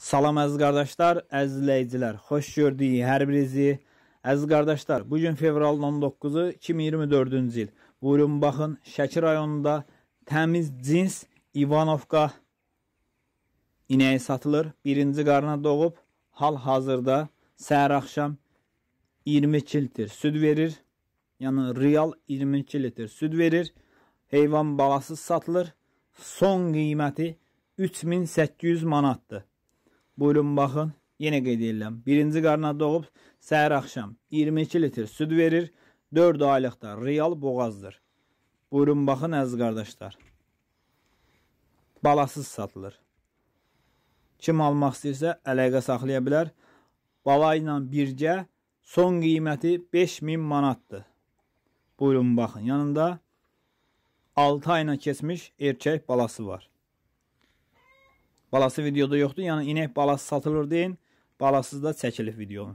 Salam əziz qardaşlar, əziz izləyicilər. Xoş gördük hər birinizi. Əziz qardaşlar, bu gün fevralın 19-u 2024-cü il. Buyurun baxın, Şəki rayonunda təmiz cins İvanovka inəyi satılır. Birinci qarına doğub, hal-hazırda səhər axşam 22 litr süd verir. Yəni real 22 litr süd verir. Heyvan balası satılır. Son qiyməti 3800 manatdır. Buyurun baxın. Yenə qeyd edirəm. Birinci qarına doğub səhər axşam 22 litr süd verir. 4 aylıqda real boğazdır. Buyurun baxın əziz qardaşlar. Balasız satılır. Kim almaq istəyirsə əlaqə saxlaya bilər. Bala ilə birgə son qiyməti 5000 manatdır. Buyurun baxın. Yanında 6 ayına keçmiş erkək balası var. Balası videoda yoxdur. Yəni inək balası satılır deyin. Balasız da çəkilib video.